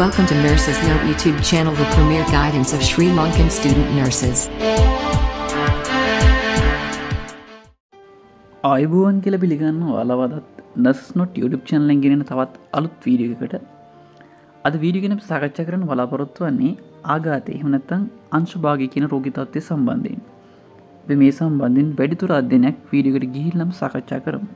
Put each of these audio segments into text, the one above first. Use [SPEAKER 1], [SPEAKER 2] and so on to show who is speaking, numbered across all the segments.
[SPEAKER 1] Welcome to Nurses Note YouTube channel, the premier guidance of Sri Lankan student nurses.
[SPEAKER 2] අයිබුවන් කියල පිළිගන්න වලවදත් නස් නොට YouTube චනලෙන් ගෙනෙන තවත් අලුත් වීඩියකට අද වීඩිගෙන සාකච්ඡ කරන බලාපොරොත්තු වන්නේ ආගාතය එහමනත්තං අංශභාග කියන රෝගිතත්වය සම්බන්ධයෙන්. මේ සම්බන්ධින් වැඩිතුර අධ්‍යනයක් වීඩියකට ගිහිල්ලම් සාකච්ඡා කරමු.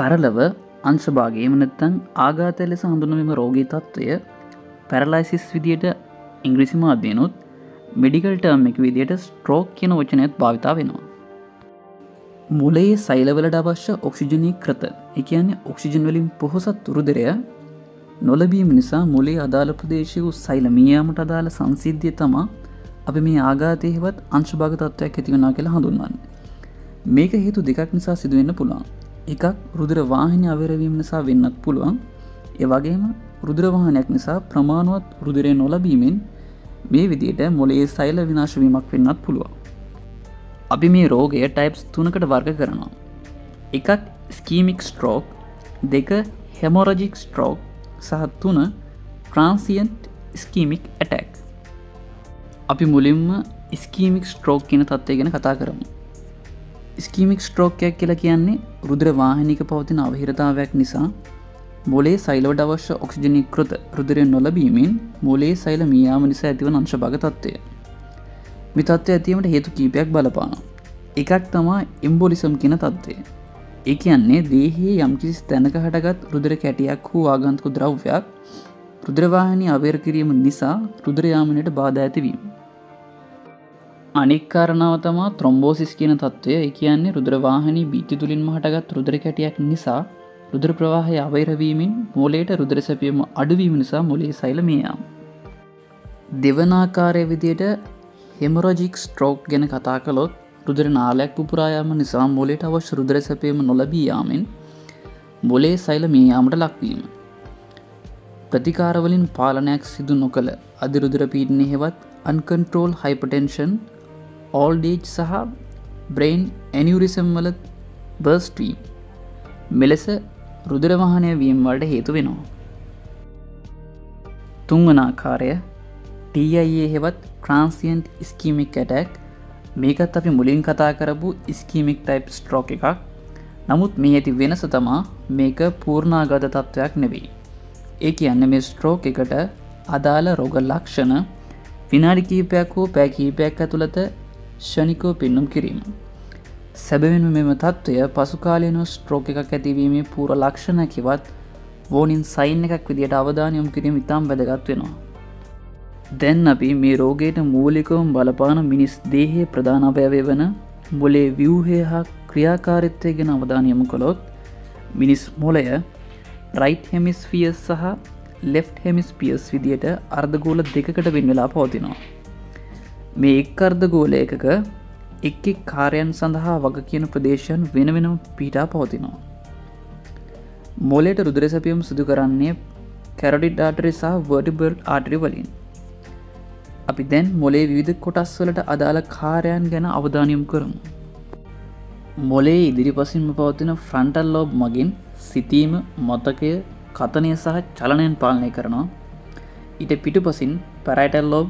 [SPEAKER 2] සරලව අංශභාගේ වනත්තං ආගාතය ලෙස හඳුනවීම රෝගී තත්ත්වය පැරලයිසිස් විදියට ඉංග්‍රිසි මාධ්‍යයනුත් මෙඩිකල් ටර්ම් එක විදියට ස්ට්‍රෝක් කියන වචනයත් භාවිතා වෙනවා. මුලයේ සයිලවලට අවශ්‍ය ඔක්සිජනී ක්‍රත එකන්නේ ඔක්සිජන් වලින් පොහොසත් තුරුදරය නොලබීම නිසා මුලේ අදාළ ප්‍රදේශය වූ සයිලමියයාමට අදාළ සංසිද්ධිය තමා අපි මේ ආගාතයහෙවත් අංශභාග තත්ත්වයක් ඇතිවෙනා කියලා හඳුන්වන්න. මේක හේතු දෙකක් නිසා සිදුවෙන්න පුළුවන්. එකක් රුදුර වාහිනය අවරවීම නිසා වෙන්නත් පුළුවන්. ඒවගේම රුදුරවාහනයක් නිසා ප්‍රමාණුවත් රුදුරය නොලබීමෙන් මේ විදියට මොලේ සයිල විනාශවීමක් වෙන්නත් පුළුවන්. අපි මේ රෝගය ටයිප්ස් තුනකට වර්ග කරනවා. එකක් ස්කීමික් ස්ට්‍රෝක් දෙක හෙමෝරජික් ස්ට්‍රෝක් සහ තුන ට්‍රන්සියන්ට් ස්කීමික් ඇටැක් අපි මුලින්ම ස්කීමික් ස්ට්‍රෝක් කියන තත්වය ගැන කතා කරමු. ස්කීමික් ස්ට්‍රෝක්කයක් කියලා කියන්නේ රුද්‍ර වාහනික පවතින අවහිරතාවයක් නිසා මොලේ සයිලෝඩ අවශ්‍ය ඔක්සිජනී කෘත රුදුරය නොලබීමෙන් මොලේ සයිල මියාම නිසා ඇතිවන අංශ භගතත්වය මිතත්වය ඇතිවීමට හේතු කීපයක් බලපාන එකක් තමා එම්බොලිසම් කියන තත්ත්වය. ඒ කියන්නේ දේහයේ යම්කිසි තැනක හටගත් රුදුර කැටියක් වූ ආගන්තකු ද්‍රව්‍යයක් රුද්‍රවාහනි අවේර කිරීම නිසා රුදුරයාමනයට බාධ ඇතිවීම. අනික්කාරණාව තමා ත්‍රොම්බෝසිස් කියන තත්ත්වය කියන්නේ රුද්‍රවාහනී බීති තුළින් මහටගත් රුද්‍ර කැටියක් නිසා රුද්‍ර ප්‍රවාහය අවෛරවීමෙන් මෝලේට රුද්‍ර සැපියම අඩුවීම නිසා මොලේ සයිලමයාම්. දෙවනාකාරය විදියට හෙමරෝජික් ස්ට්‍රෝක් ගැන කතා කළොත් රුදුර නාලයක් පුපුරායාම නිසා මොලේට අවශ්‍ය රුද්‍ර සැපීම නොලබීයාමෙන් මොලේ සයිල මේයාමට ලක්වීම. ප්‍රතිකාරවලින් පාලනයක් සිදු නොකළ අධිරුදුර පීඩනය හෙවත් අන්කන්ට්‍රෝල් හයිපටෙන්ෂන් ඕල්ඩේජ් සහ බ්‍රයින් ඇනිවරිසම් වල බර්ස්ට්‍රීම් මෙලෙස රුදුරවාහනය වීම් වලට හේතු වෙනවා. තුංවනාකාරය TIA හෙවත් ට්‍රන්සියන්ට් ස්කීමික් ඇටැක් මේකත් අපි මුලින් කතා කරපු ස්කීමික් ටයිප් ස්ට්‍රෝක එකක් නමුත් මේ ඇති වෙනස තමා මේක පූර්ණාගත තත්ත්වයක් නෙවෙයි. ඒ කියන්න මේ ස්ට්‍රෝක එකට අදාළ රෝග ලක්ෂණ විනාඩි කීපයක් හෝ පෑ කීපයක් ඇතුළත ෂනිකෝ පෙන්නුම් කිරීම. සැබවින්ම මෙම තත්ත්වය පසුකාලයනු ස්ට්‍රෝක එකක් ඇතිවීමේ පූර ලක්ෂණ කිවත් වෝනින් සයින් එකක් විදිට අවධානයම් කිරීම ඉතාම් වැදගත් වෙනවා. දැන් අපි මේ රෝගයට මූලිකවම් බලපාන මිනිස් දේහය ප්‍රධානපයවය වන මොලේ වියහය හා ක්‍රියාකාරිත්වය ගෙන අවධානයමු කොළොත් මිනිස් මොලය රයිට් හෙමිස්ෆියස් සහ ලෙෆ් හෙමිස්පියස් විදියට අර්ධගෝල දෙකට වෙන් වෙලා පවතිනවා. මේ එක් අර්ධගෝල එකක එක්කෙක් කාරයන් සඳහා වග කියන ප්‍රදේශයන් වෙන වෙනම් පීටා පවතිනවා. මොලේට රුදුරසැපියම් සිදු කරන්නේ කැරඩිඩ් ආටරි සහ වර්ටිබර්් ආටරි වලින්. අපි දැන් මොලේ විවිධ කොටස් වලට අදාළ කාරයන් ගැන අවධානයම් කරමු. මොලේ ඉදිරි පසින්ම පවතින ෆ්‍රන්ටල් ලෝබ් මගින් සිතීම මොතකය කතනය සහ චලනයෙන් පාලනය කරනවා ඊට පිටු පසින් පැරයිටල් ලෝබ්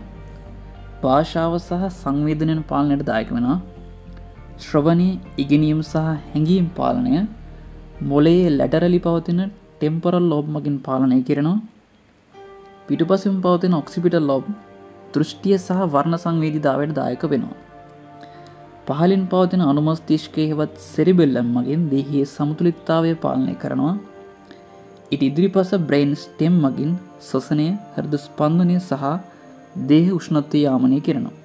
[SPEAKER 2] භාෂාව සහ සංවේදනයෙන් පාලනයට දායක වෙනවා. ශ්‍රවණී ඉගෙනීම් සහ හැඟීම් පාලනය මොලේ ලැටරලි පවතින ටෙම්පරල් ලෝබ් මගින් පාලනය කරනවා. පිටුපසිම් පවතින ඔක්සිපිටල් ලෝබ් දෘෂ්ටිය සහ වර්ණ සංවේදිදාවට දායක වෙනවා. පහලින් පවතින අනුමස්තිෂ්කය හෙවත් සෙරිබෙල්ලම් මගින් දෙහියේ සමුතුලිත්තාවය පාලනය කරනවා. ඉට ඉදිරිපස බ්‍රයින් ස්ටෙම් මගින් සොසනය හරද ස්පන්දනය සහ දේහ උෂ්ණත්වය යාමනය කරනවා.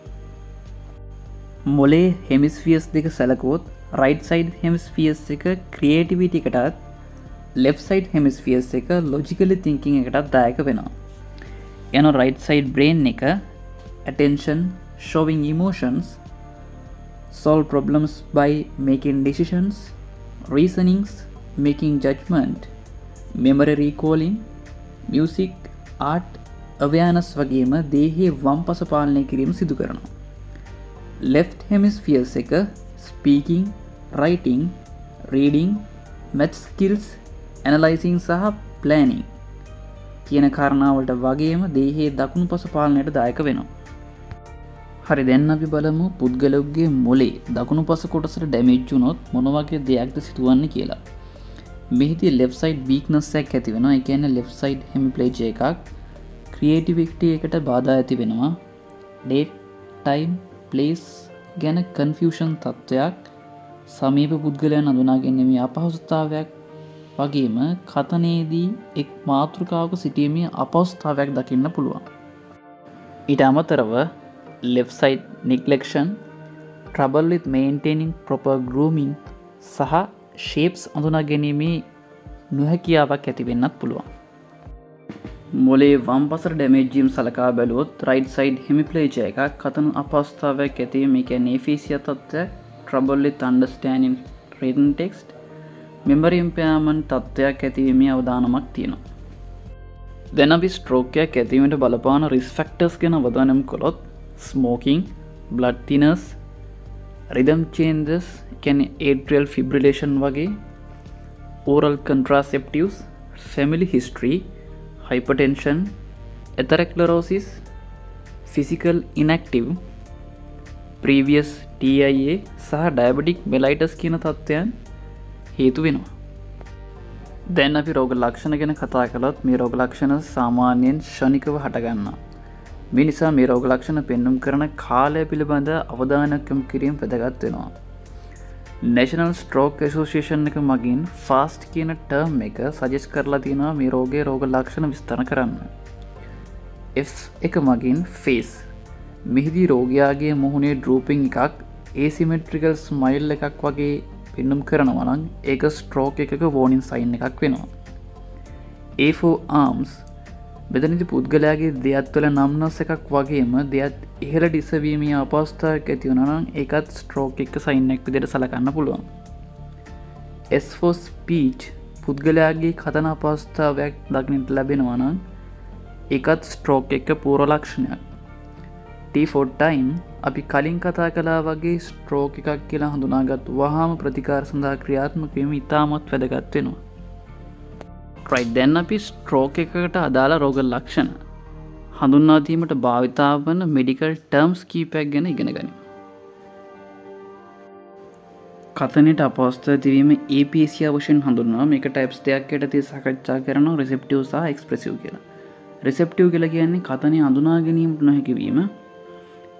[SPEAKER 2] මොලේ හෙමිස්ෆියස් දෙක සැලකෝත් රයිට් සයිඩ් හෙමිස්ෆියස් එක ක්‍රියේටිවිටි එකටත් ලෙෆ් සයිඩ් හෙමිස්ෆියස් එක ලොජිකලි තිංකින් එකටත් දායක වෙනවා. යන රයිට් සයිඩ් බ්‍රේන් එක attention showing emotions solve problems by making decisions reasonings making judgment memory recalling music art අව්‍යානස් වගේම දේහේ වම් පස පාලනය කිරීම සිදු කරනවා. ලෙෆ් හෙමිස්ෆියස් එක speaking writing reading maths skills analysing සහ ප්ලෑනිං කියන කාරණාවලට වගේම දේහේ දකුණු පස පාලනයට දායක වෙනවා. හරි දෙන්න අපි බලමු පුද්ගලොක්ගේ මොලේ දකුණු පස කොටසට ඩැමිච්චුනොත් මොනවගේ දෙයක්ද සිතුවන්න කියලා. මෙහිති ලෙෆ්සයිඩ් වීක්නස්සයක් ඇති වෙන එකන්න ලෙෆ්සයිඩ් හෙමිපලේජ එකක් ක්‍රියේටිවික්ට එකට බාධා ඇති වෙනවා ඩේට් ටයිම් පලේස් ගැන කන්ෆියෂන් තත්ත්වයක් සමීප පුද්ගලයන් අඳුනාගෙන්නෙම අපහසුතාවයක් වගේම කතනේදී එක් මාතෘකාවක සිටීමේ අපවස්ථාවයක් දකින්න පුළුවන්. ඉට අමතරව left-side neglection, trouble with maintaining proper grooming සහ ශේප්ස් අඳුනා ගැනීමේ නොහැකියාවක් ඇතිවෙන්නත් පුළුවන්. මොලේ වම් පසර ඩැමේජීම් සලකා බැලුවොත් රයිඩ් සයිඩ් හෙමිපලේජ එක කතනු අපස්ථාවක් ඇතිව මේක නේෆීසිය තත්ත්වයක් ට්‍රබල්ලි අන්ඩස්ටෑනින් රේන් ටෙක්ස්ට මෙමරිම්පයාමන් තත්ත්වයක් ඇතිවීමේ අවධානමක් තියෙනවා. දැනබි ස්ට්‍රෝකයක් ඇතිවීමට බලපාන රිස්ෆෙක්ටර්ස් ගැන වදනම් කොළොත් ස්මෝකින් බ්ලඩ් තිනස් රිදම් චේන්දස් කැන ඒඩ්‍රල් ෆිබ්‍රිලේෂන් වගේ oral contraceptives family history hypertension atherosclerosis physical inactive previous TIA සහ ඩයබටික් මෙලයිටස් කියන තත්ත්වයන් හේතු වෙනවා දැන් අපි රෝග ලක්ෂණ ගැන කතා කළොත් මේ රෝග ලක්ෂණ සාමාන්‍යයෙන් ෂනිකව හටගන්නා මිනිසා මේ රෝග ලක්ෂණ පෙන්නුම් කරන කාලය පිළිබඳ අවධානකම් කිරීම පැදගත් වෙනවා. නැශනල් ස්ට්‍රෝක් ඇසෝසිේෂන් එක මගින් ෆාස්ට් කියන ටර්ම් එක සජෙස් කරලා තියෙනවා මේ රෝගේ රෝග ලක්ෂණ විස්තන කරන්න. F එක මගින් ෆේස් මෙහිදී රෝගයාගේ මුහුණේ ඩරූපිං එකක් ඒසිමෙට්‍රිකල් ස්මයිල් එකක් වගේ පෙන්නුම් කරනවනන් ඒක ස්ට්‍රෝක එකක වෝනින් සයින් එකක් වෙනවා. ඒෝ ආම්ස් මෙතනිති පුද්ගලයාගේ දෙයත්වල නම්නස් එකක් වගේම දෙයත් ඉහල ඩිසවීමී අපස්ථාවක් ඇතිවුණනම් ඒකත් ස්ට්‍රෝක් එක සයින්නෙක් විදිට සලකන්න පුළුවන්. ස්ෆෝස් පීච් පුද්ගලයාගේ කතන අපස්ථාවයක් දක්නට ලැබෙනවනම් එකත් ස්ට්‍රෝක් එක පූරලක්ෂණයක්. ටෆෝට්ටයිම් අපි කලින් කතා කලා වගේ ස්ට්‍රෝක එකක් කියලා හඳුනාගත් වහාම ප්‍රතිකාර සඳහා ක්‍රියාත්මකවීම ඉතාමත් වැදගත් වෙනවා. රයි් දැන් අපි ස්ට්‍රෝක එකකට අදාළ රෝග ලක්ෂණ හඳුන්නාදීමට භාවිතාවන මෙඩිකල් ටර්ම්ස් කීපයක් ගැන ඉගෙන ගනි. කතනට අපස්ත තිවීම ඒපසිය වශයෙන් හඳුන්වා මේක ටයිප්ස් දෙයක් යට ති සකච්ඡා කරන රෙසෙප්ටියව සහ එක්ස්ප්‍රසිව් කියලා. රෙසෙප්ටියව් කියලා කියන්නේ කතනය අඳුනා ගැනීමට නොහැකිවීම.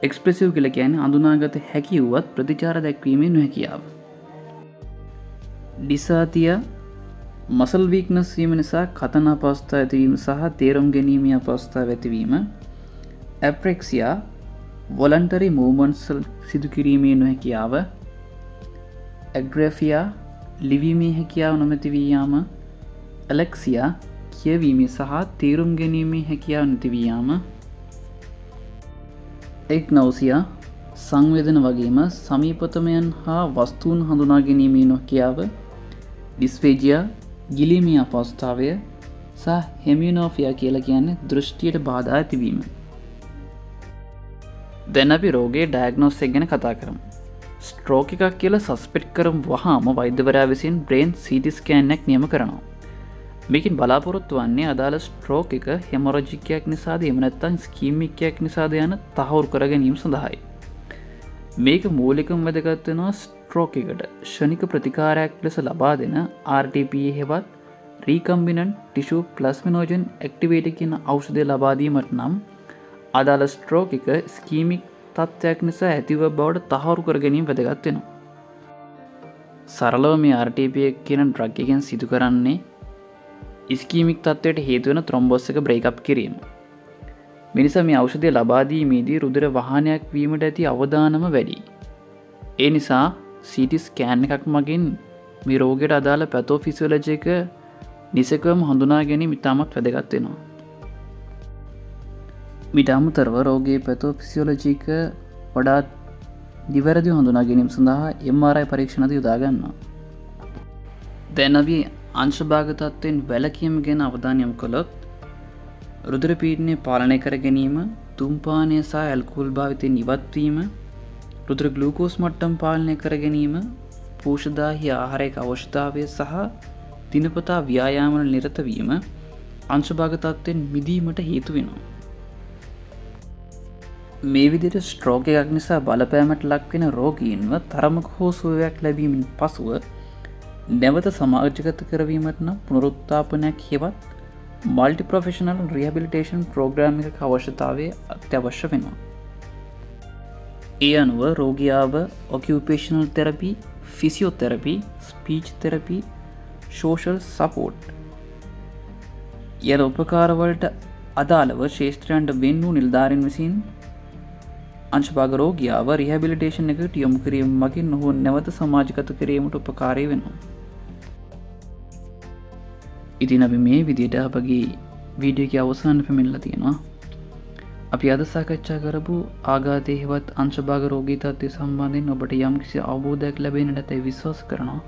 [SPEAKER 2] එක්ස්ප්‍රසිව් කියල කියන්නේ අඳුනාගත හැකිවුවත් ප්‍රතිචාර දැක්වීමේ නොහැකියාව. ඩිසාතිය මසල් වීක්නස් වීම නිසා කතන අපස්ථා ඇතිවීම සහ තේරුම් ගැනීම අපස්ථා ඇතිවීම ඇප්‍රෙක්සියා වොලන්ටරි මූමන්සල් සිදුකිරීමේ නොහැකියාව ඇග්‍රෆියා ලිවීමේ හැකියාව නොමැතිවීයාම ඇලෙක්සියා කියවීමේ සහ තේරුම් ගැනීමේ හැකියාව නැතිවීයාම එක් නවසියා සංවේදන වගේම සමීපතමයන් හා වස්තුූන් හඳුනා ගැනීමේ නොකියාව ඩිස්වේජයා ගිලිමී අපස්ථාවය සහ හෙමියනෝෆිය කියල කියන්න දෘෂ්ටියට බාධා ඇතිවීම. දැන අපි රෝගේ ඩයගනෝස් එක් ගැන කතා කරම්. ස්ට්‍රෝක එකක් කියල සස්පෙට් කරම් වහාම වෛද්‍යවරයා විසින් බ්‍රේන් සිටිස්කෑන්නක් නියම කරනවා. මේකින් බලාපොරොත්තු වන්නේ අදාළ ස්ට්‍රෝක එක හෙමොරජිකයක් නිසාද එමනැත්තන් ස්කීමිකයක් නිසාද යන තහවුරු කරගැනීම සඳහායි. මේක මූලිකම් වැදගත්වෙනවා ස්ට්‍රෝක එකට ෂනික ප්‍රතිකාරයක් ලෙස ලබා දෙන RTP හෙවත් රීකම්බිනන් ටිෂු ප්ලස්මිනෝජන් ඇක්ටිවේට කියන අවෂධය ලබාදීමට නම් අදාළ ස්ට්‍රෝක එක ස්කීමික් තත්ත්වයක් නිසා ඇතිව බවට තහවුරු කර ගැනීම වැදගත්වෙන සරලව මේ RTP කියන ඩ්‍රග් එකෙන් සිදු කරන්නේ ඉස්කීමික් තත්වයට හේතුවන ත්‍රොම්බොස් එක බ්‍රේකප් කිරීම මිනිස මේ අවෂධය ලබාදීමේදී රුදුර වහනයක් වීමට ඇති අවධානම වැඩි. ඒ නිසා සිටි ස්කෑන් එකක් මගින් මේ රෝගෙට අදාළ පැතෝ ෆිසිෝලජ එක නිසකවම හඳුනා ගැනීම ඉතාමත් වැදගත්වෙනවා. මිටාමුතරව රෝගේ පැතෝ ෆිසිෝලජීක වඩාත් දිවැරදි හඳුනා ගැනීම සඳහා එම්මාරයි පරීක්ෂණද යුදාගන්නවා. දැනවී අංශභාගතත්වයෙන් වැලකීම ගැන අවධානයම් කොළොත් රුදුර පීඩනය පාලනය කර ගැනීම තුම්පානය සහ ඇල්කුල් භාවිතය නිවත්වීම රුදුර ගලූකෝස් මට්ටම් පාලනය කර ගැනීම පෝෂදාහි ආහාරයක අවශ්‍යතාවය සහ දිනපතා ව්‍යායාමන නිරතවීම අංශභාගතත්වයෙන් මිදීමට හේතු වෙනවා. මේ විදිට ස්ට්‍රෝග එකක් නිසා බලපෑමට ලක්වෙන රෝගීන්ව තරමක හෝ සුවයක් ලැබීමෙන් පසුව නැවත සමාජගත කරවීමට නම් පුනරුත්තාපනයක් හෙවත් මල්ටි ප්‍රොෆෙෂනල් රියබිලිටේෂන් ප්‍රෝග්‍රම් එක අවශ්‍යතාවය අත්‍යවශ්‍ය වෙනවා. ඒ අනුව රෝගියාව occupational therapy physiotherapy speech therapy social support යන උපකාරවලට අදාළව ශේෂත්‍රයන්ට වෙන් වූ නිල්ධාරෙන් විසින් අංශභාගරෝගියාව රිහබිලිටේෂන් එකට යොමු කිරීම මගින් නොහු නැවත සමාජගත කිරීමට උපකාරය වෙනවා. ඉතින් අපි මේ විදියට අපගේ වීඩියක අවසාන පැමිල්ල තියෙනවා අපි අද සාකච්ඡා කරපු ආගාතය හෙවත් අංශභාග රෝගී තත්වය සම්බන්ධයෙන් ඔබට යම් කිසි අවබෝධයක් ලැබෙනට ඇතයි විශ්වාස කරනවා.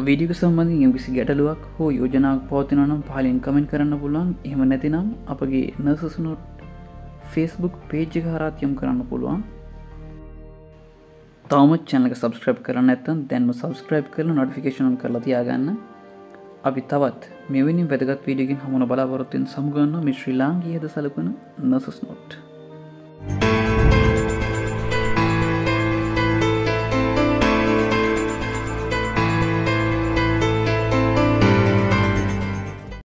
[SPEAKER 2] විඩික සම්බන්ධ යම්කිසි ගැටලුවක් හෝ යෝජනාවක් පවතිනනම් පාලින් කමෙන්ට කරන්න පුළන් එහම නැතිනම් අපගේ නසසනොට් ෆෙස්බුක් පේජ් හරාත්යම් කරන්න පුළුවන්. තවම චැනක සබස්ක්‍රප් කරන්න ඇත්තන් දැන්ම සබස්ක්‍රයිබ් කරන නොටිෆිකේෂන් කරලා තියාගන්න. අපි තවත් මෙවැනි වැදගත් වීඩියකින් හමුණ බලාපොරොත්තින් සමුගන්න මේ ශ්‍රී ලාංගියද සලකන නසස් නොට්